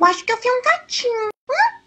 Eu acho que eu fui um gatinho. Hum?